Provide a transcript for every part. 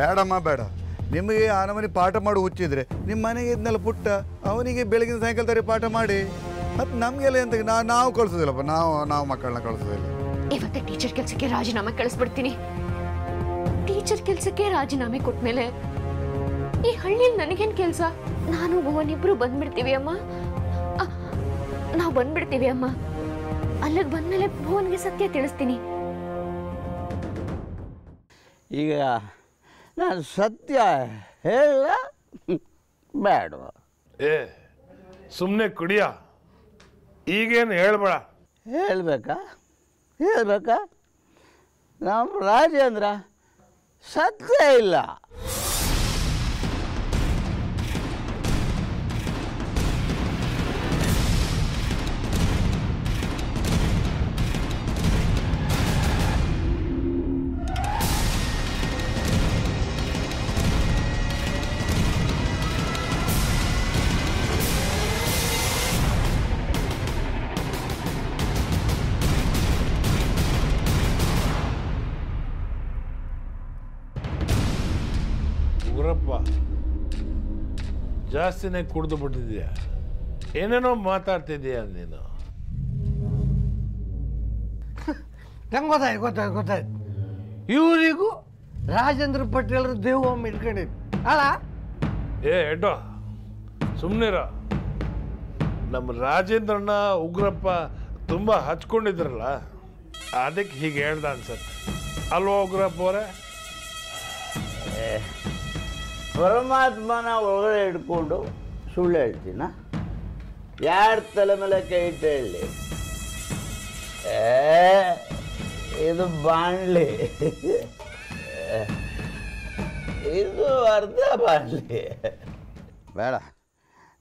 ಬೇಡಮ್ಮ ಬೇಡ. ನಿಮಗೆ ಆ ನಮನಿ ಪಾಠ ಮಾಡಿ ಹುಚ್ಚಿದ್ರೆ ನಿಮ್ಮ ಮನೆಗೆ ಇದ್ನಲ್ಲ ಪುಟ್ಟ ಅವನಿಗೆ ಬೆಳಗಿನ ಸಾಯಂಕಾಲ ತರ ಪಾಠ ಮಾಡಿ. ಮತ್ತು ನಮಗೆಲ್ಲ ಎಂತ ನಾ ನಾವು ಕಳ್ಸೋದಿಲ್ಲಪ್ಪ ನಾವು ನಾವು ಮಕ್ಕಳನ್ನ ಕಳ್ಸೋದಿಲ್ಲ. ಇವತ್ತು ಟೀಚರ್ ಕೆಲಸಕ್ಕೆ ರಾಜೀನಾಮೆ ಕಳಿಸ್ಬಿಡ್ತೀನಿ. ಟೀಚರ್ ಕೆಲಸಕ್ಕೆ ರಾಜೀನಾಮೆ ಕೊಟ್ಮೇಲೆ ಈ ಹಳ್ಳಿಲಿ ನನಗೇನ್ ಕೆಲಸ? ನಾನು ಒಬ್ಬನಿಬ್ರು ಇಬ್ರು ಬಂದ್ಬಿಡ್ತೀವಿ ಅಮ್ಮ. ನಾವು ನಾವ್ ಬಂದ್ಬಿಡ್ತೀವಿ ಅಮ್ಮ. ಅಲ್ಲಿಗೆ ಬಂದ್ಮೇಲೆ ಭುವನ್ಗೆ ಸತ್ಯ ತಿಳಿಸ್ತೀನಿ. ಈಗ ನಾನು ಸತ್ಯ ಹೇಳ ಬೇಡ ಏ ಸುಮ್ಮನೆ ಕುಡಿಯ. ಈಗೇನು ಹೇಳ್ಬೇಡ. ಹೇಳ್ಬೇಕಾ? ಹೇಳ್ಬೇಕಾ? ನಮ್ಮ ರಾಜೇಂದ್ರ ಸತ್ಯ ಇಲ್ಲ. ಜಾಸ್ತಿನೇ ಕುಡಿದು ಬಿಟ್ಟಿದ್ಯಾ? ಏನೇನೋ ಮಾತಾಡ್ತಿದ್ದೀಯ ನೀನು? ನಂಗೆ ಗೊತ್ತಾಯ್ತು ಗೊತ್ತಾಯ್ತು ಗೊತ್ತಾಯ್ತು. ಇವರಿಗೂ? ರಾಜೇಂದ್ರ ಪಟೇಲ್ರ ದೇವಮ್ಮ ಇಟ್ಕೊಂಡಿದ್ದು. ಅಲ್ಲ? ಏ ಎಡ್ಡೋ. ಸುಮ್ಮನಿರ ನಮ್ಮ ರಾಜೇಂದ್ರಣ್ಣ ಉಗ್ರಪ್ಪ ತುಂಬ ಹಚ್ಕೊಂಡಿದ್ರಲ್ಲ ಅದಕ್ಕೆ ಹೀಗೆ ಹೇಳ್ದ ಅನ್ಸತ್ತೆ. ಅಲ್ವಾ ಉಗ್ರಪ್ಪ ಅವರೇ? ಪರಮಾತ್ಮನ ಒಳಗಡೆ ಇಟ್ಕೊಂಡು ಸುಳ್ಳು ಹೇಳ್ತೀನ? ಯಾರ ತಲೆ ಮೇಲೆ ಕೈ ಇಟ್ಟು ಹೇಳಿ? ಏ, ಇದು ಬಾಣಲಿ. ಇದು ಅರ್ಧ ಬಾಣಲಿ. ಬೇಡ.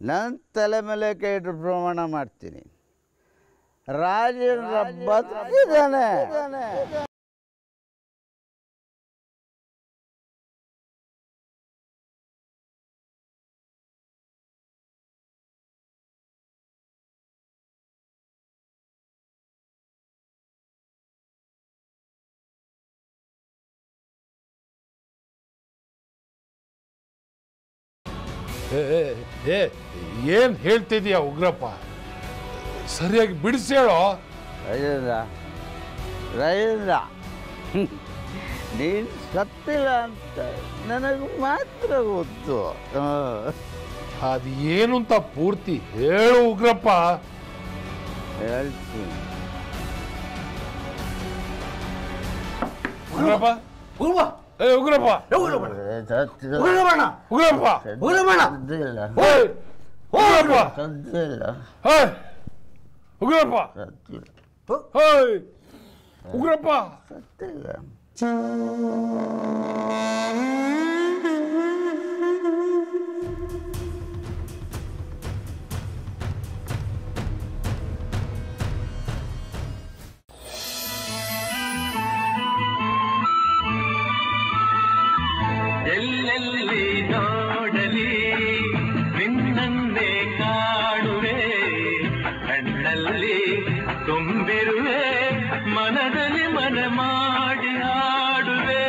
ನನ್ನ ತಲೆ ಮೇಲೆ ಕೈ ಇಟ್ಟು ಪ್ರಮಾಣ ಮಾಡ್ತೀನಿ. ರಾಜೇಂದ್ರ ಬದುಕಿದ್ದಾನೆ ಏ, ಏ, ಏ ಏನು ಹೇಳ್ತಿದೀಯ ಉಗ್ರಪ್ಪ? ಸರಿಯಾಗಿ ಬಿಡಿಸಿ ಹೇಳೋ. ರಾಜೇಂದ್ರ ರಾಜೇಂದ್ರ ನೀನು ಸತ್ತಿಲ್ಲ ಅಂತ ನನಗೆ ಮಾತ್ರ ಗೊತ್ತು. ಅದು ಏನು ಅಂತ ಪೂರ್ತಿ ಹೇಳು ಉಗ್ರಪ್ಪ. ಹೇಳ್ತೀನಿ. ಉಗ್ರಪ್ಪ ಉಗ್ರಪ್ಪ ಏ ಉಗ್ರಪ್ಪ ಸತ್ತಿಲ್ಲ ಉಗ್ರಬಣ್ಣ ಉಗ್ರಪ್ಪ ಉಗ್ರಬಣ್ಣ ಸತ್ತಿಲ್ಲ ಓಯ್ ಉಗ್ರಪ್ಪ ಸತ್ತಿಲ್ಲ ಹೇಯ್ ಉಗ್ರಪ್ಪ ಸತ್ತಿಲ್ಲ ತುಂಬಿರುವೆ ಮನದಲ್ಲಿ ಮನ ಮಾಡಿ ಹಾಡುವೆ.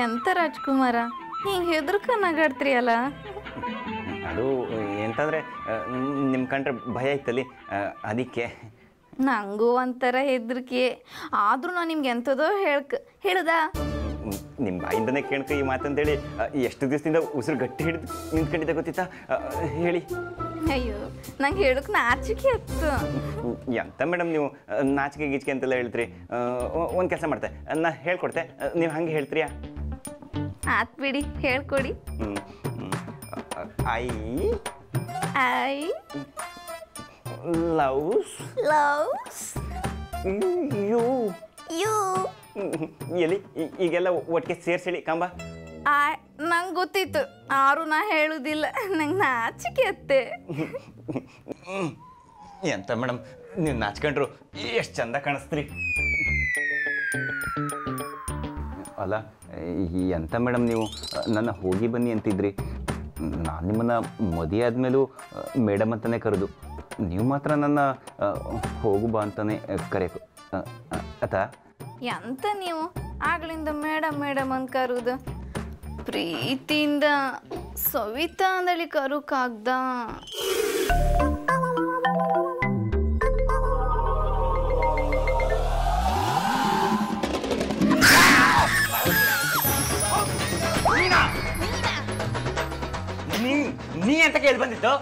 ಎಂತ ರಾಜ್ಕುಮಾರ ಹಿಂಗೆ ಹೆದರ್ಕ ನಗಾಡ್ತ್ರಿ ಅಲ್ಲ ಎಂತಂದರೆ ನಿಮ್ಮ ಕಂಡ್ರೆ ಭಯ ಇತ್ತಲ್ಲಿ ಅದಕ್ಕೆ. ನಂಗೂ ಒಂಥರ ಹೆದರಿಕೆ. ಆದರೂ ನಾನು ನಿಮ್ಗೆ ಎಂಥದೋ ಹೇಳ್ಕ ಹೇಳ್ದ? ನಿಮ್ಮ ಬಾಯಿಂದನೇ ಕೇಳ್ಕ ಈ ಮಾತಂತೇಳಿ ಹೇಳಿ ಎಷ್ಟು ದಿವಸದಿಂದ ಉಸಿರು ಗಟ್ಟಿ ಹಿಡಿದು ನಿಂತ್ಕೊಂಡಿದ್ದೆ ಗೊತ್ತಿತ್ತಾ? ಹೇಳಿ. ಅಯ್ಯೋ ನಂಗೆ ಹೇಳಕ್ ನಾಚಿಕೆ ಇತ್ತು ಎಂತ ಮೇಡಮ್ ನೀವು ನಾಚಿಕೆ ಗೀಚಿಕೆ ಅಂತೆಲ್ಲ ಹೇಳ್ತೀರಿ ಒಂದು ಕೆಲಸ ಮಾಡ್ತೆ. ನಾ ಹೇಳ್ಕೊಡ್ತೆ. ನೀವು ಹಂಗೆ ಹೇಳ್ತೀರಿಯಾ ಆತ್ ಬಿಡಿ ಹೇಳ್ಕೊಡಿ. I I loves loves you you ಎಲ್ಲಿ? ಈಗೆಲ್ಲ ಒಟ್ಟಿಗೆ ಸೇರ್ಸೇಳಿ ಕಂಬ. ಆ ನಂಗೆ ಗೊತ್ತಿತ್ತು. ಆರು ನಾ ಹೇಳುದಿಲ್ಲ. ನಂಗೆ ನಾಚಿಕೆ ಅತ್ತೆ. ಎಂತ ಮೇಡಮ್ ನೀವು ನಾಚ್ಕೊಂಡ್ರು ಎಷ್ಟು ಚಂದ ಕಾಣಿಸ್ತ್ರಿ. ಅಲ್ಲ ಎಂತ ಮೇಡಮ್ ನೀವು? ನನ್ನ ಹೋಗಿ ಬನ್ನಿ ಅಂತಿದ್ರಿ. ನಾನು ನಿಮ್ಮನ್ನು ಮದುವೆ ಆದಮೇಲೂ ಮೇಡಮ್ ಅಂತಲೇ ಕರೆದು, ನೀವು ಮಾತ್ರ ನನ್ನ ಹೋಗು ಬಾ ಅಂತಲೇ ಕರೆಯಕು ಅತ ಎಂತ ನೀವು? ಆಗ್ಲಿಂದ ಮೇಡಮ್ ಮೇಡಮ್ ಅಂತ ಕರುದು. ಪ್ರೀತಿಯಿಂದ ಸವಿತಾ ಅಂದಳಿ ಕರುಕಾಗ್ದ. ನೀ ಅಂತ ಕೇಳಿ ಬಂದಿದ್ದು?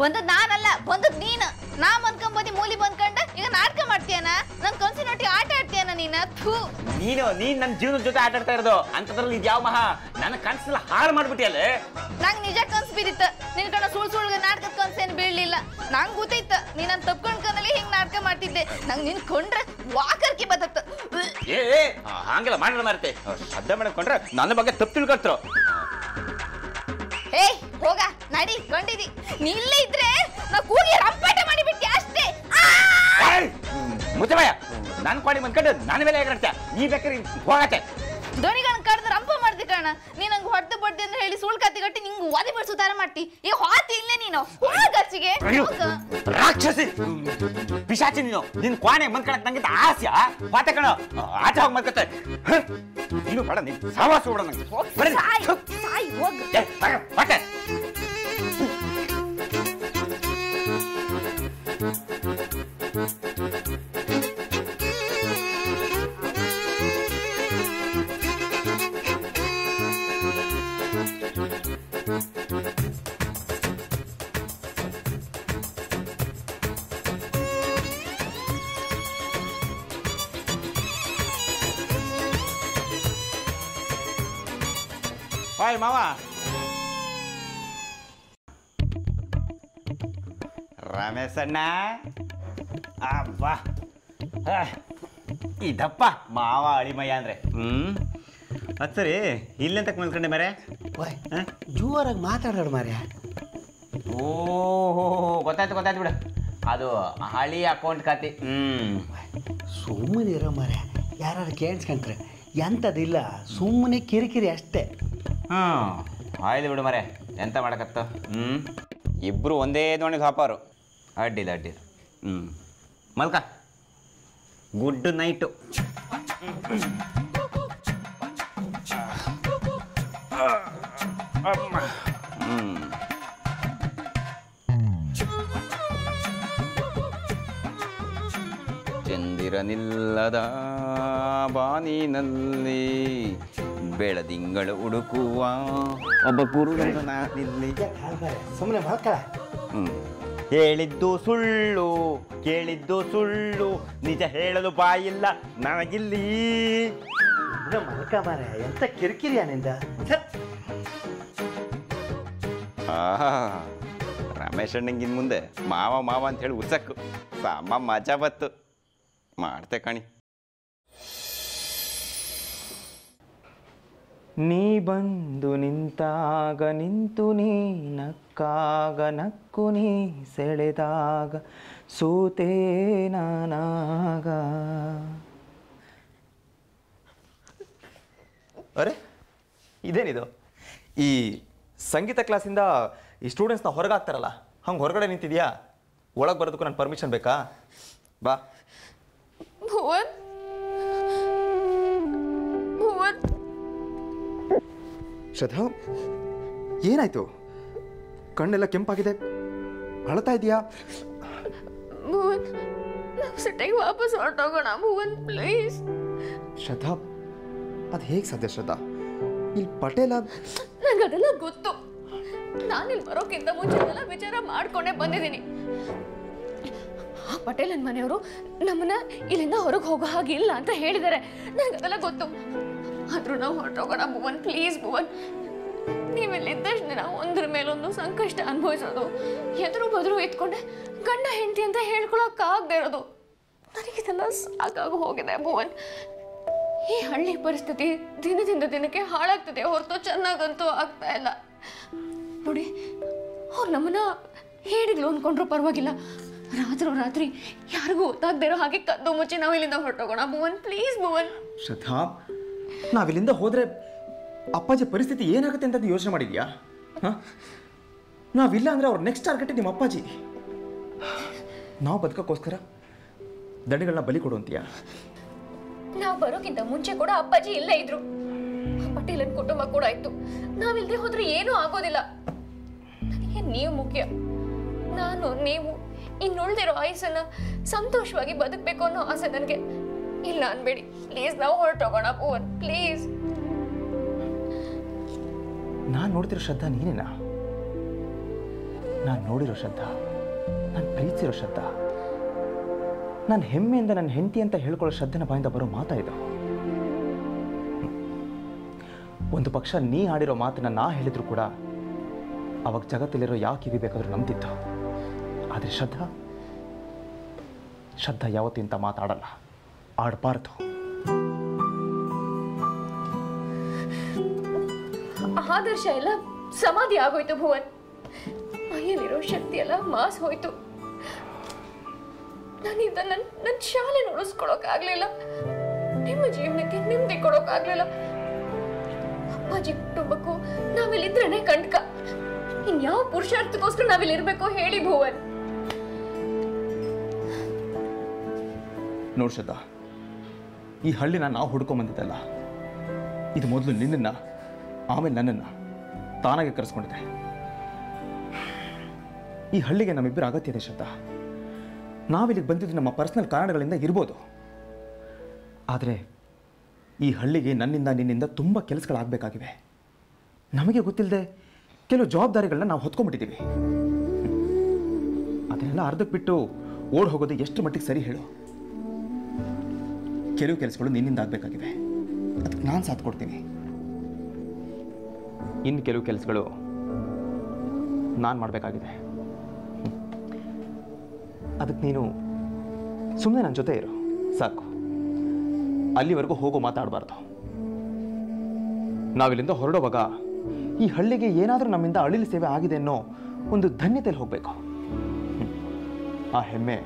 ಬಂದದ್ ನಾನಲ್ಲ ಬಂದದ್ ನೀನು. ನಾ ಬಂದ್ಕೊಂಬದಿ ಮೂಲಿ ಬಂದ್ಕೊಂಡ ಈಗ ನಾಟಕ ಮಾಡ್ತೀಯನ ನನ್ ಕನ್ಸಿನೊಟ್ಟಿಗೆ ಆಟ ಆಡ್ತೀಯನ ನೀನ? ಥೂ. ನೀನು ನೀನ್ ನನ್ನ ಜೀವನದ ಜೊತೆ ಆಟ ಆಡ್ತಾ ಇರೋದು. ಅಂತದ್ರಲ್ಲಿ ಇದು ಯಾವ ಮಹಾ? ನನ್ನ ಕನ್ಸಲ್ಲ ಹಾಳು ಮಾಡ್ಬಿಟ್ಟಿಯಲ್ಲ ನಂಗ್ ನಿಜ ಕನ್ಸ್ ಬಿದ್ದಿತ್ತ ನಿನ್ ಕಣ ಸುಳ್ ಸುಳ್ಳು ನಾಟಕದ ಕನ್ಸೇನ್ ಬೀಳ್ಲಿಲ್ಲ. ನಂಗ್ ಗೊತ್ತೈತ. ನೀನ್ ನನ್ ತಪ್ಕೊಂಡ್ ಕನಲ್ಲಿ ಹಿಂಗ್ ನಾಟಕ ಮಾಡ್ತಿದ್ದೆ. ನಂಗ್ ನಿನ್ ಕೊಂಡ್ರೆ ವಾಕರ್ಕಿ ಬದತ್ತ ಏ ಏ, ಹಂಗೆಲ್ಲ ಮಾಡಿದ್ರೆ ಮಾರತೆ ಶಬ್ದ ಮಾಡ್ಕೊಂಡ್ರೆ ನನ್ನ ಬಗ್ಗೆ ತಪ್ಪು ತಿಳ್ಕೊಳ್ತರು. ಏಯ್ ಹೋಗ ನಡಿ ಕಂಡಿದಿ ನೀ ಇಲ್ಲೇ ಇದ್ರೆ ನಾ ಕೂಗಿ ರಂಪಾಟ ಮಾಡಿಬಿಟ್ಟೆ ಅಷ್ಟೇ. ಆ! ನಾನು ಪಾಡಿ ಬಂದ್ಕೊಂಡು ನನ್ನ ಮೇಲೆ ಹೇಗಿರ್ತೀಯ ನೀ ಬೇಕಾದ್ರೆ ಹೋಗತ್ತೆ. ದೋಣಿಗಳನ್ನ ಕಡ್ದು ರಂಪ ಮಾಡ್ದಿ ಕಣ ನೀ ಬಡ್ಡಿ ಅಂತ ಹೇಳಿ ಸುಳ್ಳು ಕತ್ತಿ ಕಟ್ಟಿ ನಿಂಗೆ ಓದಿ ಬಡಿಸೋ ತರ ಮಾಡ್ತಿ. ಈ ಹಾತಿ ಇಲ್ಲೇ ನೀನು? ಹುಳ ಹೋಗ. ರಾಕ್ಷಸಿ. ಪಿಶಾಚಿ ನೀನು. ನಿನ್ ಕೋಣೆ ಬಂದ್ಕೊಳಕ್ ನಂಗೆ ಆಸ್ಯ ಪಾತೆ ಕಣ. ಆಚೆ ಹೋಗಿ ಮಂದ್ಕತ್ತೆ ನೀನು ಬೇಡ ನೀನು ಸಾವಾಸ ಬಿಡ ನಂಗೆ. ಸಾಯ್ ಸಾಯ್ ಹೋಗ್. ಹೋಗ ಏ, ಮಾವ. ರಮೇಶ್ ಅಣ್ಣ. ಅಬ್ಬಾ ಇದಪ್ಪ ಮಾವ ಅಳಿಮಯ್ಯ ಅಂದ್ರೆ. ಹ್ಮ್. ಅದು ಸರಿ ಇಲ್ಲೆಂತ ಮಲ್ಕೊಂಡೆ ಮರೆ ಜೋರಾಗಿ ಮಾತಾಡೋಣ ಮಾರ್ಯ ಓಹೋ ಗೊತ್ತಾಯ್ತು ಗೊತ್ತಾಯ್ತು ಬಿಡು. ಅದು ಹಳಿ ಅಕೌಂಟ್ ಖಾತೆ. ಹ್ಮ್. ಸುಮ್ಮನೆ ಇರೋ ಮಾರ್ಯ ಯಾರು ಕೇಳಿಸ್ಕೊಂತಾರೆ ಎಂಥದ್ದಿಲ್ಲ ಸುಮ್ಮನೆ ಕಿರಿಕಿರಿ ಅಷ್ಟೇ. ಹ್ಮ್. ಆಯ್ತು ಬಿಡು ಮರೆ ಎಂತ ಮಾಡಕತ್ತ? ಹ್ಞೂ ಇಬ್ರು ಒಂದೇ ದೋಣಿಗೆ ಹಾಪಾರು ಅಡ್ಡಿಲ್ಲ ಅಡ್ಡಿಲ್ಲ. ಹ್ಞೂ ಮಲ್ಕ. Good night. ಹ್ಮ್. ಚಂದಿರನಿಲ್ಲದ ಬಾನಿನಲ್ಲಿ ಬೆಳದಿಂಗಳು ಹುಡುಕುವ. ಒಬ್ಬ ಕುರುಡನು ನಾನಿಲ್ಲಿ ಸುಮ್ಮನೆ ಹ್ಮ್. ಹೇಳಿದ್ದು ಸುಳ್ಳು ಕೇಳಿದ್ದು ಸುಳ್ಳು ನಿಜ ಹೇಳಲು ಬಾಯಿಲ್ಲ ನನಗಿಲ್ಲಿ. ಮಲ್ಕ ಮಾರ ಎಂತ ಕಿರಿಕಿರಿಯ ನಿಂದ? ರಮೇಶ್ ಅಣ್ಣಂಗಿನ ಮುಂದೆ ಮಾವ ಮಾವ ಅಂತ ಹೇಳಿ ಉಸಕ್ಕು. ಸಾಮ ಮಜಾ ಬತ್ತು. ಮಾಡ್ತೆ ಕಣಿ. ನೀ ಬಂದು ನಿಂತಾಗ ನಿಂತು ನೀ ನಕ್ಕಾಗ ನಕ್ಕು ನೀ ಸೆಳೆದಾಗ ಸೂತೇ ನಾನಾಗ. ಅರೆ ಇದೇನಿದು? ಈ ಸಂಗೀತ ಕ್ಲಾಸಿಂದ ಈ ಸ್ಟೂಡೆಂಟ್ಸ್ನ ಹೊರಗೆ ಹಾಕ್ತಾರಲ್ಲ ಹಂಗೆ ಹೊರಗಡೆ ನಿಂತಿದ್ಯಾ? ಒಳಗೆ ಬರೋದಕ್ಕೂ ನನ್ನ ಪರ್ಮಿಷನ್ ಬೇಕಾ? ಬಾ. ಭುವನ್ ಶ್ರದ್ಧಾ ಏನಾಯ್ತು? ಕಣ್ಣೆಲ್ಲ ಕೆಂಪಾಗಿದೆ. ಅಳತಾ ಇದೆಯಾ? ಭುವನ್ ನಾವು ಸಿಟ್ಟಿಗೆ ವಾಪಸ್ ಹೊರಟೋಗೋಣ ಭುವನ್ ಪ್ಲೀಸ್. ಶ್ರದ್ಧಾ ಅದು ಹೇಗೆ ಸಾಧ್ಯ ಶ್ರದ್ಧಾ? ಇಲ್ಲಿ ಪಟೇಲ ನಂಗೆ ಅದೆಲ್ಲ ಗೊತ್ತು. ನಾನು ಇಲ್ಲಿ ಬರೋಕ್ಕಿಂತ ಮುಂಚೆ ಎಲ್ಲ ವಿಚಾರ ಮಾಡ್ಕೊಂಡೇ ಬಂದಿದ್ದೀನಿ. ಆ ಪಟೇಲನ್ ಮನೆಯವರು ನಮ್ಮನ್ನ ಇಲ್ಲಿಂದ ಹೊರಗೆ ಹೋಗೋ ಹಾಗಿಲ್ಲ ಅಂತ ಹೇಳಿದ್ದಾರೆ. ನನಗೆ ಅದೆಲ್ಲ ಗೊತ್ತು. ಆದ್ರೂ ನಾವು ಹೊರಟೋಗೋಣ, ಭುವನ್. ಪ್ಲೀಸ್ ಭುವನ್. ನೀವಿಲ್ಲಿದ್ದಷ್ಟು ದಿನ ಒಂದ್ರ ಮೇಲೊಂದು ಸಂಕಷ್ಟ ಅನುಭವಿಸೋದು. ಎದುರು ಬದುರು ಎತ್ಕೊಂಡೆ ಗಂಡ ಹೆಂಡತಿ ಅಂತ ಹೇಳ್ಕೊಳಕ್ಕಾಗದೆ ಇರೋದು. ನನಗಿದೆಲ್ಲ ಸಾಕಾಗಿ ಹೋಗಿದೆ, ಭುವನ್. ಈ ಹಳ್ಳಿ ಪರಿಸ್ಥಿತಿ ದಿನದಿಂದ ದಿನಕ್ಕೆ ಹಾಳಾಗ್ತದೆ. ಹೊರತು ಚೆನ್ನಾಗಂತೂ ಆಗ್ತಾ ಇಲ್ಲ. ನೋಡಿ, ಅವ್ರು ನಮ್ಮನ್ನ ಹೇಳಿದ್ಲು ಅಂದ್ಕೊಂಡ್ರು ಪರವಾಗಿಲ್ಲ. ರಾತ್ರಿ ರಾತ್ರಿ ಯಾರಿಗೂ ಗೊತ್ತಾಗದೇ ಇರೋ ಹಾಗೆ ಕದ್ದು ಮುಚ್ಚಿ ನಾವು ಇಲ್ಲಿಂದ ಹೊರಟೋಗೋಣ, ಭುವನ್. ಪ್ಲೀಸ್ ಭುವನ್. ಶ್ರದ್ಧಾ ನಾವಿಲ್ಲಿಂದ ಹೋದರೆ ಅಪ್ಪಾಜಿ ಪರಿಸ್ಥಿತಿ ಏನಾಗುತ್ತೆ ಅಂತ ಯೋಚನೆ ಮಾಡಿದ್ಯಾ? ಹಾಂ? ನಾವಿಲ್ಲ ಅಂದರೆ ಅವ್ರ ನೆಕ್ಸ್ಟ್ ಟಾರ್ಗೆಟ್ ನಿಮ್ಮ ಅಪ್ಪಾಜಿ. ನಾವು ಬದುಕೋಕ್ಕೋಸ್ಕರ ದಣಿಗಳನ್ನ ಬಲಿ ಕೊಡು ಅಂತೀಯಾ ನಾವು ಬರೋಕ್ಕಿಂತ ಮುಂಚೆ ಕೂಡ ಅಪ್ಪಾಜಿ ಇಲ್ಲೇ ಇದ್ರು. ಪಟೇಲನ್ ಕುಟುಂಬ ಕೂಡ ಇತ್ತು. ನಾವಿಲ್ಲದೆ ಹೋದ್ರೆ ಏನೂ ಆಗೋದಿಲ್ಲ. ನೀವು ಮುಖ್ಯ? ನಾನು, ನೀವು ಇನ್ನುಳಿದಿರೋ ಆಯಸ್ಸನ್ನ ಸಂತೋಷವಾಗಿ ಬದುಕಬೇಕು ಅನ್ನೋ ಆಸೆ ನನಗೆ. ಇಲ್ಲ ಅನ್ಬೇಡಿ. ಪ್ಲೀಸ್ ನಾವು ಹೊರಟೋಗೋಣ ಭುವನ್ ಪ್ಲೀಸ್ ನಾನು ನೋಡ್ತಿರೋ ಶ್ರದ್ಧಾ ನೀನೇನಾ? ನಾನು ನೋಡಿರೋ ಶ್ರದ್ಧಾ, ನಾನು ಪ್ರೀತಿಸಿರೋ ಶ್ರದ್ಧಾ, ನಾನು ಹೆಮ್ಮೆಯಿಂದ ನನ್ನ ಹೆಂಡತಿ ಅಂತ ಹೇಳ್ಕೊಳ್ಳೋ ಶ್ರದ್ಧನ ಬಾಯಿಂದ ಬರೋ ಮಾತಾ ಇದು? ಒಂದು ಪಕ್ಷ ನೀ ಆಡಿರೋ ಮಾತನ್ನ ನಾ ಹೇಳಿದ್ರು ಕೂಡ ಅವಾಗ ಜಗತ್ತಲ್ಲಿರೋ ಯಾವ ಕಿವಿ ಬೇಕಾದರೂ ನಂಬ್ತಿತ್ತು. ಆದರೆ ಶ್ರದ್ಧಾ ಶ್ರದ್ಧಾ ಯಾವತ್ತಿಂತ ಮಾತಾಡಲ್ಲ. ಆಡಬಾರ್ದು ಆದರ್ಶ ಎಲ್ಲ ಸಮಾಧಿ ಆಗೋಯ್ತು ಭುವನ್. ಮೈಯಲ್ಲಿರೋ ಶಕ್ತಿ ಎಲ್ಲ ಮಾಸ್ ಹೋಯ್ತು. ನನ್ನಿಂದ ನನ್ನ ನನ್ನ ಶಾಲೆ ಉಳಿಸ್ಕೊಳಕ್ಕಾಗ್ಲಿಲ್ಲ. ನಿಮ್ಮ ಜೀವನಕ್ಕೆ ನೆಮ್ಮದಿ ಕೊಡೋಕ್ಕಾಗ್ಲಿಲ್ಲ. ಅಪ್ಪಾಜಿ ಕುಟುಂಬಕ್ಕೂ ನಾವಿಲ್ಲಿದ್ರೇನೆ ಕಂಟಕ ಇನ್ಯಾವ ಪುರುಷಾರ್ಥಕ್ಕೋಸ್ಕರ ನಾವಿಲ್ಲಿರ್ಬೇಕು ಹೇಳಿ ಭುವನ್. ನೋಡು ಶ್ರದ್ಧಾ ಈ ಹಳ್ಳಿನ ನಾವು ಹುಡ್ಕೊಂಬಂದಿದ್ದಲ್ಲ. ಇದು ಮೊದಲು ನಿನ್ನ ಆಮೇಲೆ ನನ್ನನ್ನು ತಾನಾಗೆ ಕರೆಸ್ಕೊಂಡಿದೆ ಈ ಹಳ್ಳಿಗೆ ನಮ್ಮಿಬ್ಬರ ಅಗತ್ಯ ಇದೆ ಶ್ರದ್ಧಾ. ನಾವಿಲ್ಲಿಗೆ ಬಂದಿದ್ದು ನಮ್ಮ ಪರ್ಸ್ನಲ್ ಕಾರಣಗಳಿಂದ ಇರ್ಬೋದು. ಆದರೆ ಈ ಹಳ್ಳಿಗೆ ನನ್ನಿಂದ ನಿನ್ನಿಂದ ತುಂಬ ಕೆಲಸಗಳಾಗಬೇಕಾಗಿವೆ. ನಮಗೆ ಗೊತ್ತಿಲ್ಲದೆ ಕೆಲವು ಜವಾಬ್ದಾರಿಗಳನ್ನ ನಾವು ಹೊತ್ಕೊಂಡ್ಬಿಟ್ಟಿದ್ದೀವಿ. ಅದನ್ನೆಲ್ಲ ಅರ್ಧಕ್ಕೆ ಬಿಟ್ಟು ಓಡ್ ಹೋಗೋದು ಎಷ್ಟು ಮಟ್ಟಿಗೆ ಸರಿ ಹೇಳು. ಕೆಲವು ಕೆಲಸಗಳು ನಿನ್ನಿಂದ ಆಗಬೇಕಾಗಿವೆ ಅದಕ್ಕೆ ನಾನು ಸಾಥ್ ಕೊಡ್ತೀನಿ. ಇನ್ನು ಕೆಲವು ಕೆಲಸಗಳು ನಾನು ಮಾಡಬೇಕಾಗಿದೆ. ಅದಕ್ಕೆ ನೀನು ಸುಮ್ಮನೆ ನನ್ನ ಜೊತೆ ಇರು. ಸಾಕು. ಅಲ್ಲಿವರೆಗೂ ಹೋಗೋ, ಮಾತಾಡಬಾರ್ದು. ನಾವಿಲ್ಲಿಂದ ಹೊರಡುವಾಗ ಈ ಹಳ್ಳಿಗೆ ಏನಾದರೂ ನಮ್ಮಿಂದ ಅಳಿಲು ಸೇವೆ ಆಗಿದೆ ಅನ್ನೋ ಒಂದು ಧನ್ಯತೆಯಲ್ಲಿ ಹೋಗಬೇಕು. ಆ ಹೆಮ್ಮೆ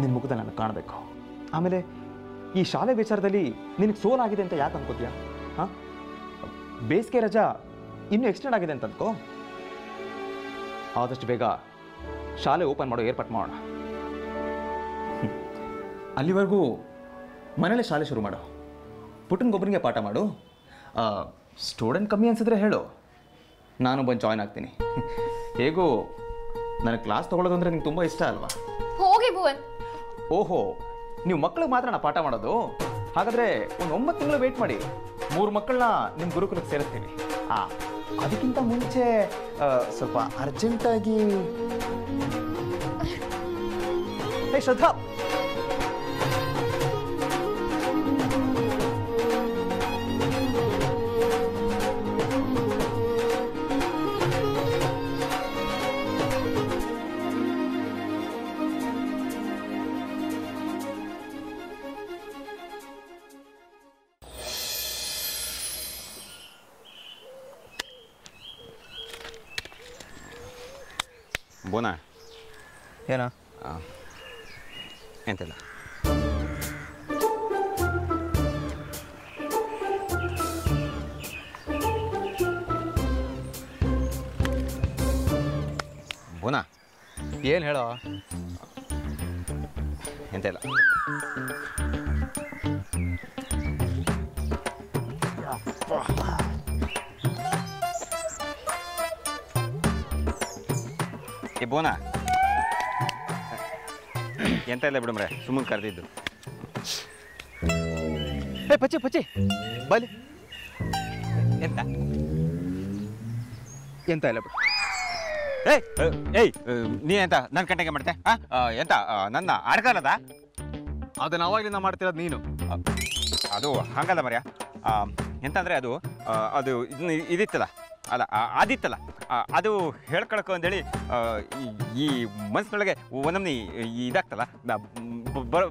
ನಿನ್ನ ಮುಖದಲ್ಲಿ ನನಗೆ ಕಾಣಬೇಕು. ಆಮೇಲೆ ಈ ಶಾಲೆ ವಿಚಾರದಲ್ಲಿ ನಿನಗೆ ಸೋಲಾಗಿದೆ ಅಂತ ಯಾಕೆ ಅನ್ಕೋತೀಯಾ? ಹಾಂ? ಬೇಸಿಗೆ ರಜಾ ಇನ್ನೂ ಎಕ್ಸ್ಟೆಂಡ್ ಆಗಿದೆ ಅಂತ ಅನ್ಕೋ. ಆದಷ್ಟು ಬೇಗ ಶಾಲೆ ಓಪನ್ ಮಾಡೋ ಏರ್ಪಾಟ್ ಮಾಡೋಣ. ಅಲ್ಲಿವರೆಗೂ ಮನೇಲೆ ಶಾಲೆ ಶುರು ಮಾಡು. ಪುಟ್ಟನಿಗೊಬ್ಬನಿಗೆ ಪಾಠ ಮಾಡು. ಸ್ಟೂಡೆಂಟ್ ಕಮ್ಮಿ ಅನ್ಸಿದ್ರೆ ಹೇಳು. ನಾನು ಬಂದು ಜಾಯ್ನ್ ಆಗ್ತೀನಿ. ಹೇಗೂ ನನಗೆ ಕ್ಲಾಸ್ ತೊಗೊಳೋದಂದ್ರೆ ಅಂದರೆ ನಿಂಗೆ ತುಂಬ ಇಷ್ಟ ಅಲ್ವಾ? ಹೋಗಿ ಭುವನ್. ಓಹೋ ನೀವು ಮಕ್ಕಳಿಗೆ ಮಾತ್ರ ಪಾಠ ಮಾಡೋದು? ಹಾಗಾದ್ರೆ ಒಂದು ಒಂಬತ್ತು ತಿಂಗಳು ವೇಟ್ ಮಾಡಿ. ಮೂರು ಮಕ್ಕಳನ್ನ ನಿಮ್ಮ ಗುರುಕುಲಕ್ಕೆ ಸೇರಿಸ್ತೀನಿ. ಆ ಅದಕ್ಕಿಂತ ಮುಂಚೆ ಸ್ವಲ್ಪ ಅರ್ಜೆಂಟಾಗಿ ಶ್ರದ್ಧಾ! ಏನು ಹೇಳೋ? ಎಂತ ಇಲ್ಲ. ಏ, ಬೋನಾ. ಎಂತ ಇಲ್ಲ ಬಿಡಮ್ರೆ ಸುಮ್ಮನೆ ಕರೆದಿದ್ದು. ಏ, ಪಚ್ಚಿ ಪಚ್ಚಿ. ಬಲಿ ಎಂತ? ಎಂತ ಇಲ್ಲ ಬಿಡು. ಏಯ್ ಏಯ್ ನೀ ಎಂತ ನನ್ನ ಕಂಟೆಗೆ ಮಾಡ್ತೆ ಎಂತ ನನ್ನ ಆಡ್ಕಾಲದ ಅದನ್ನ ಅವಾಗಲಿಂದ ಮಾಡ್ತಿರೋದು ನೀನು. ಅದು ಹಂಗಲ್ಲ ಮರ್ಯ. ಎಂತಂದ್ರೆ ಅದು ಅದು ಇದಿತ್ತಲ್ಲ ಅಲ್ಲ ಆದಿತ್ತಲ್ಲ ಅದಿತ್ತಲ್ಲ ಅದು ಹೇಳ್ಕೊಳಕು ಅಂತೇಳಿ ಈ- ಮನಸ್ಸಿನೊಳಗೆ ಒಂದೊಮ್ಮೆ ಇದಾಗ್ತಲ್ಲ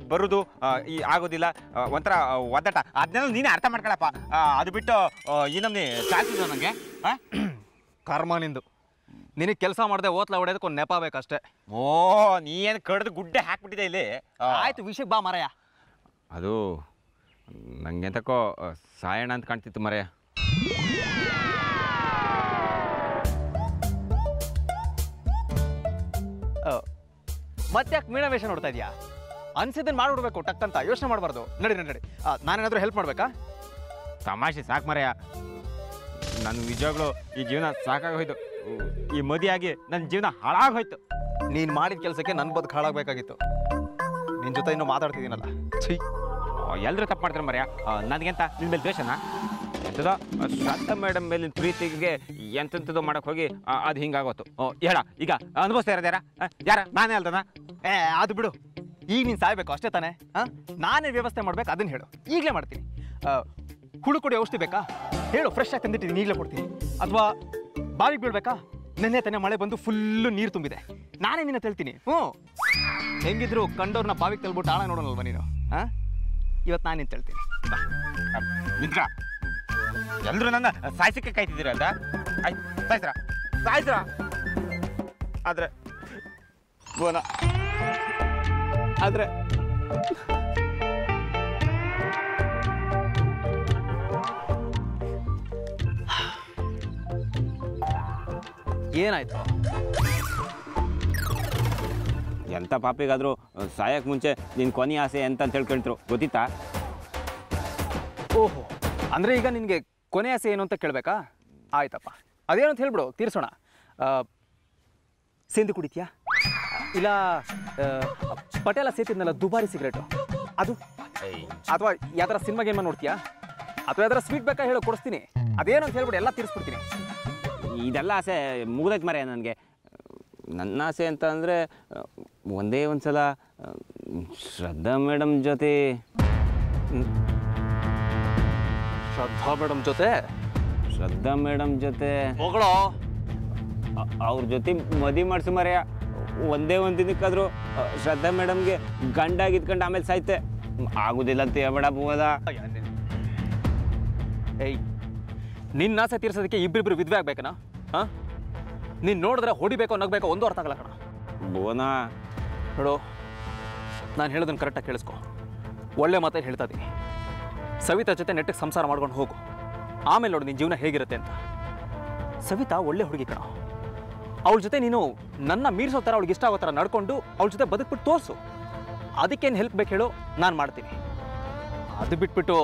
ಬರೋದು ಈ ಆಗೋದಿಲ್ಲ ಒಂಥರ ಒದ್ದಾಟ. ಅದನ್ನೆಲ್ಲ ನೀನೇ ಅರ್ಥ ಮಾಡ್ಕೊಳಪ್ಪ. ಅದು ಬಿಟ್ಟು ಇನ್ನೊಮ್ಮೆ ನಮ್ನಿ ಚಾಲ್ತಿದ್ದು ನನಗೆ ಕರ್ಮ ನಿಂದು. ನಿನಗೆ ಕೆಲಸ ಮಾಡದೆ ಓತ್ಲ ಹೊಡೆಯೋದಕ್ಕೆ ಒಂದು ನೆಪ ಬೇಕಷ್ಟೇ. ಓ ನೀ ಏನು ಕಡ್ದು ಗುಡ್ಡೆ ಹಾಕ್ಬಿಟ್ಟಿದೆ ಇಲ್ಲಿ? ಆಯ್ತು ವಿಷಯಕ್ಕೆ ಬಾ ಮರಯ್ಯ ಅದು ನಂಗೆ ಎಂತಕ್ಕೋ ಸಾಯಣ ಅಂತ ಕಾಣ್ತಿತ್ತು ಮರೆಯ. ಮತ್ತೆ ಯಾಕೆ ಮೀಣ ವೇಷ ನೋಡ್ತಾ ಇದೀಯಾ? ಅನ್ಸಿದ್ದನ್ನು ಮಾಡಿಬಿಡ್ಬೇಕು ಟಕ್ಕಂತ ಯೋಚನೆ ಮಾಡಬಾರ್ದು. ನಡಿ ನಡಿ, ನಾನೇನಾದ್ರೂ ಹೆಲ್ಪ್ ಮಾಡಬೇಕಾ? ತಮಾಷೆ ಸಾಕು ಮರೆಯ. ನನ್ನ ನಿಜವಾಗ್ಲೂ ಈ ಜೀವನ ಸಾಕಾಗೋಯ್ತು. ಈ ಮದಿಯಾಗಿ ನನ್ನ ಜೀವನ ಹಾಳಾಗೋಯ್ತು. ನೀನು ಮಾಡಿದ ಕೆಲಸಕ್ಕೆ ನನ್ನ ಬದುಕು ಹಾಳಾಗಬೇಕಾಗಿತ್ತು. ನಿನ್ನ ಜೊತೆ ಇನ್ನೂ ಮಾತಾಡ್ತಿದ್ದೀನಲ್ಲ. ಛೀ. ಎಲ್ಲರೂ ತಪ್ಪು ಮಾಡ್ತಾರೆ ಮರ್ಯ? ನನಗೆಂತ? ನಿನ್ನ ಮೇಲೆ ದ್ವೇಷನಾ? ಎಂಥದೋ ಶ್ರದ್ಧಾ ಮೇಡಮ್ ಮೇಲಿನ ಪ್ರೀತಿಗೆ ಎಂತೆಂಥದ್ದು ಮಾಡೋಕೆ ಹೋಗಿ ಅದು ಹಿಂಗಾಗೋತು. ಹೇಳ ಈಗ ಅನುಭವಿಸ್ತಾ ಇರೋದು ಯಾರ? ಯಾರ? ನಾನೇ ಅಲ್ದನ? ಏ ಅದು ಬಿಡು. ಈಗ ನೀನು ಸಾಯ್ಬೇಕು ಅಷ್ಟೇ ತಾನೆ ಹಾಂ ನಾನೇ ವ್ಯವಸ್ಥೆ ಮಾಡ್ಬೇಕು ಅದನ್ನು ಹೇಳು. ಈಗಲೇ ಮಾಡ್ತೀನಿ. ಹುಳು ಕೊಡಿ ಔಷಧಿ ಬೇಕಾ? ಹೇಳು ಫ್ರೆಶ್ ಆಗಿ ತಂದಿಟ್ಟಿದ್ದೀನಿ ಈಗಲೇ ಕೊಡ್ತೀನಿ. ಅಥವಾ ಬಾವಿಗೆ ಬೀಳ್ಬೇಕಾ? ನೆನ್ನೆ ತಾನೇ ಮಳೆ ಬಂದು ಫುಲ್ಲು ನೀರು ತುಂಬಿದೆ. ನಾನೇ ನಿನ್ನ ತಳ್ತೀನಿ ಹ್ಞೂ. ಹೆಂಗಿದ್ರು ಕಂಡೋರ್ನ ಬಾವಿಗೆ ತಳ್ಬಿಟ್ಟು ಆಳ ನೋಡೋಣಲ್ವ ನೀನು? ಹಾಂ? ಇವತ್ತು ನಾನು ನಿನ್ನ ತಳ್ತೀನಿ ಮಿತ್ರ ಎಲ್ಲರೂ ನನ್ನ ಸಾಯಿಸಕ್ಕೆ ಕಾಯ್ತಿದ್ದೀರ ಆಯ್ತು ಸಾಯ್ಸ್ರ? ಆದರೆ ಆದ್ರೆ, ಬೋನ. ಆದರೆ ಏನಾಯ್ತು? ಎಂಥ ಪಾಪಿಗಾದರೂ ಸಾಯಕ್ಕೆ ಮುಂಚೆ ನಿನ್ನ ಕೊನೆ ಆಸೆ ಎಂತ ಅಂತ ಹೇಳ್ಕೊಳ್ತರು ಗೊತ್ತಿತ್ತಾ? ಓಹೋ ಅಂದರೆ ಈಗ ನಿನಗೆ ಕೊನೆ ಆಸೆ ಏನು ಅಂತ ಕೇಳಬೇಕಾ? ಆಯ್ತಪ್ಪ. ಅದೇನು ಅಂತ ಹೇಳ್ಬಿಡು ತೀರ್ಸೋಣ. ಆ, ಸೇಂದಿ ಕುಡಿತೀಯಾ? ಇಲ್ಲ ಪಟೇಲ ಸೇತಿದ್ನಲ್ಲ ದುಬಾರಿ ಸಿಗರೇಟು. ಅದು ಅಥವಾ ಯಾವ್ದಾರ ಸಿನಿಮಾ ಗೇಮ ನೋಡ್ತೀಯಾ? ಅಥವಾ ಯಾವ್ದಾರ ಸ್ವೀಟ್ ಬೇಕಾ ಹೇಳೋ ಕೊಡಿಸ್ತೀನಿ. ಅದೇನು ಅಂತ ಹೇಳ್ಬಿಡು ಎಲ್ಲ ತೀರಿಸ್ಬಿಡ್ತೀನಿ. ಇದೆಲ್ಲ ಆಸೆ ಮುಗ್ದೈತೆ ಮರೆ ನನಗೆ. ನನ್ನ ಆಸೆ ಅಂತ ಅಂದರೆ ಒಂದೇ ಒಂದು ಸಲ ಶ್ರದ್ಧಾ ಮೇಡಮ್ ಜೊತೆ. ಶ್ರದ್ಧಾ ಮೇಡಮ್ ಜೊತೆ? ಶ್ರದ್ಧಾ ಮೇಡಮ್ ಜೊತೆ. ಹೋಗಳೋ ಅವ್ರ ಜೊತೆ ಮದಿ ಮಾಡಿಸು ಮರೆಯ ಒಂದೇ ಒಂದು ದಿನಕ್ಕಾದರೂ ಶ್ರದ್ಧಾ ಮೇಡಮ್ಗೆ ಗಂಡಾಗಿದ್ಕೊಂಡು ಆಮೇಲೆ ಸಾಯ್ತೆ. ಆಗುದಿಲ್ಲ ಅಂತ ಹೇಳ್ಬೇಡ ಹೋದ ಏಯ್ ನಿನ್ನ ಆಸೆ ತೀರ್ಸೋದಕ್ಕೆ ಇಬ್ಬರಿಬ್ರು ವಿದ್ವೆ ಆಗ್ಬೇಕನಾ? ಹಾಂ? ನೀನು ನೋಡಿದ್ರೆ ಹೊಡಿಬೇಕು ನಗ್ಬೇಕು ಒಂದು ಅರ್ಥ ಆಗಲ್ಲ ಕಣ. ಬೋನಾ ನೋಡು, ನಾನು ಹೇಳೋದನ್ನು ಕರೆಕ್ಟಾಗಿ ಕೇಳಿಸ್ಕೊ. ಒಳ್ಳೆ ಮಾತೇ ಹೇಳ್ತಾ ಇದ್ದೀನಿ ಸವಿತಾ ಜೊತೆ ನೆಟ್ಟಿಗೆ ಸಂಸಾರ ಮಾಡ್ಕೊಂಡು ಹೋಗು. ಆಮೇಲೆ ನೋಡು ನಿನ್ನ ಜೀವನ ಹೇಗಿರುತ್ತೆ ಅಂತ. ಸವಿತಾ ಒಳ್ಳೆ ಹುಡುಗಿ ಕಣ. ಅವಳ ಜೊತೆ ನೀನು ನನ್ನ ಮೀರಿಸೋ ಥರ ಅವಳಿಗೆ ಇಷ್ಟ ಆಗೋ ಥರ ನಡ್ಕೊಂಡು ಅವಳ ಜೊತೆ ಬದುಕ್ಬಿಟ್ಟು ತೋರಿಸು. ಅದಕ್ಕೇನು ಹೆಲ್ಪ್ ಬೇಕು ಹೇಳು, ನಾನು ಮಾಡ್ತೀನಿ. ಅದು ಬಿಟ್ಬಿಟ್ಟು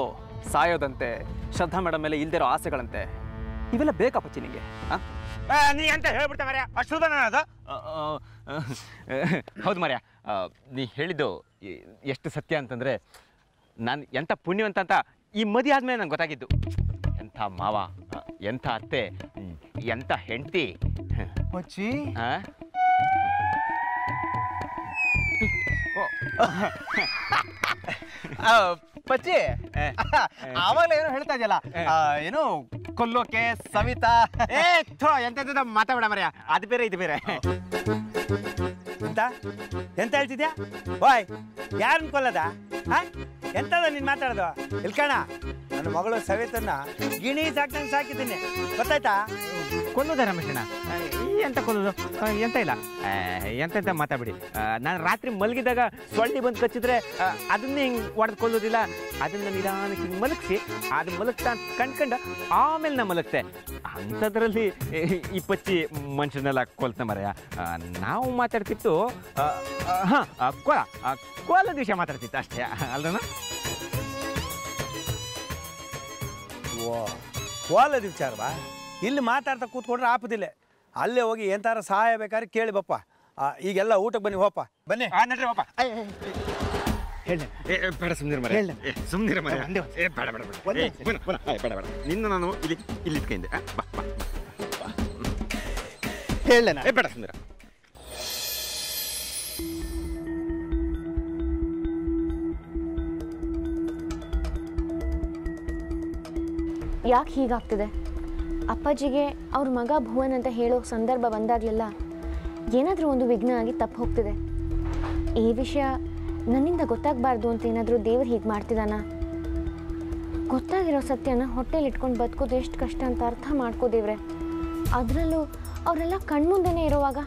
ಸಾಯೋದಂತೆ ಶ್ರದ್ಧಾ ಮೇಡಮ್ ಮೇಲೆ ಇಲ್ದಿರೋ ಆಸೆಗಳಂತೆ ಇವೆಲ್ಲ ಬೇಕಾ ಪಚ್ಚಿ ನಿಂಗೆ ನೀ ಅಂತ ಹೇಳ್ಬಿಡ್ತೆ ಮರ್ಯ ಅಷ್ಟು ಅದು ಹೌದು ಮರ್ಯ ನೀ ಹೇಳಿದ್ದು ಎಷ್ಟು ಸತ್ಯ ಅಂತಂದರೆ ನಾನು ಎಂಥ ಪುಣ್ಯವಂತ ಅಂತ ಈ ಮದಿ ಆದಮೇಲೆ ನಂಗೆ ಗೊತ್ತಾಗಿದ್ದು ಎಂಥ ಮಾವ ಎಂಥ ಅತ್ತೆ ಎಂಥ ಹೆಂಡತಿ ಮಚ್ಚಿ ಪಚ್ಚಿ? ಆವಾಗಲೇ ಏನೋ ಹೇಳ್ತಾ ಇದೆಯಲ್ಲ ಏನು ಕೊಲ್ಲೋಕೆ ಸವಿತಾ? ಏ ಥೋ ಎಂತ ಮಾತಾಡ ಮರ್ಯ. ಅದು ಬೇರೆ ಇದು ಬೇರೆ. ಎಂತ? ಎಂತ ಹೇಳ್ತಿದ್ಯಾ? ಓಯ್ ಯಾರನ್ನ ಕೊಲ್ಲದ? ಹಾ? ಎಂತದ ನೀನು ಮಾತಾಡೋದು? ಇಲ್ಕಣ ನನ್ನ ಮಗಳು ಸವಿತನ್ನ ಗಿಣಿ ಸಾಕ್ದಂಗೆ ಸಾಕಿದ್ದೀನಿ. ಗೊತ್ತಾಯ್ತಾ? ಕೊಲ್ಲೋದ ರಮೇಶಣ್ಣ? ಎಂತ ಕೊಲ್ಲೋದು ಎಂತ ಇಲ್ಲ. ಎಂತ ಎಂತ ಮಾತಾಡ್ಬಿಡಿ. ನಾನು ರಾತ್ರಿ ಮಲಗಿದಾಗ ಸೊಳ್ಳಿ ಬಂದು ಕಚ್ಚಿದ್ರೆ ಅದನ್ನೇ ಹಿಂಗೆ ಹೊಡೆದು ಕೊಲ್ಲೋದಿಲ್ಲ ಅದನ್ನ ನಿಧಾನಕ್ಕೆ ಹಿಂಗೆ ಮಲಗಿಸಿ, ಅದು ಮಲಗ್ತಾ ಅಂತ ಕಂಡ್ಕಂಡು ಆಮೇಲೆ ನಾ ಮಲಗ್ತೆ. ಅಂಥದ್ರಲ್ಲಿ ಈ ಪಚ್ಚಿ ಮನುಷ್ಯನೆಲ್ಲ ಕೊಲ್ತ ಮರೆಯ. ನಾವು ಮಾತಾಡ್ತಿತ್ತು ಹಾಂ ಕೋಲ ಕೋಲದ ವಿಷಯ ಮಾತಾಡ್ತಿತ್ತು ಅಷ್ಟೇ ಅಲ್ದನ ಓ ಕೋಲದ ವಿಚಾರವಾ ಇಲ್ಲಿ ಮಾತಾಡ್ತಾ ಕೂತ್ಕೊಂಡ್ರೆ ಆಪದಿಲ್ಲ. ಅಲ್ಲೇ ಹೋಗಿ ಎಂತಾರ ಸಹಾಯ ಬೇಕಾದ್ರೆ ಕೇಳಿ ಬಪ್ಪ. ಈಗೆಲ್ಲ ಊಟಕ್ಕೆ ಬನ್ನಿ ಹೋಪ ಬನ್ನಿ. ನಡ್ರಿ ಹೋಪ ಹೇಳಿ. ಬೇಡ ಸುಮ್ನಿರ ಮರ ಹೇಳ. ಸುಮ್ನಿರ ಮರ ಬೇಡ ಬೇಡ ಬೇಡ. ಬೇಡ ಬೇಡ. ನಿನ್ನ ನಾನು ಇಲ್ಲಿ ಇಲ್ಲಿ ಇಟ್ಕೊಂಡೆ. ಬಾ ಬಾ ಹೇಳೇನ ಏ ಬೇಡ ಸುಮ್ನಿರ. ಯಾಕೆ ಹೀಗಾಗ್ತಿದೆ? ಅಪ್ಪಾಜಿಗೆ ಅವ್ರ ಮಗ ಭುವನ್ ಅಂತ ಹೇಳೋ ಸಂದರ್ಭ ಬಂದಾಗಲೆಲ್ಲ ಏನಾದರೂ ಒಂದು ವಿಘ್ನ ಆಗಿ ತಪ್ಪು ಹೋಗ್ತಿದೆ. ಈ ವಿಷಯ ನನ್ನಿಂದ ಗೊತ್ತಾಗಬಾರ್ದು ಅಂತ ಏನಾದರೂ ದೇವ್ರು ಹೀಗೆ ಮಾಡ್ತಿದ್ದಾನ ಗೊತ್ತಾಗಿರೋ ಸತ್ಯನ ಹೊಟ್ಟೆಲಿ ಇಟ್ಕೊಂಡು ಬದುಕೋದು ಎಷ್ಟು ಕಷ್ಟ ಅಂತ ಅರ್ಥ ಮಾಡ್ಕೋದೇವ್ರೆ ಅದರಲ್ಲೂ ಅವರೆಲ್ಲ ಕಣ್ಮುಂದೆನೇ ಇರುವಾಗ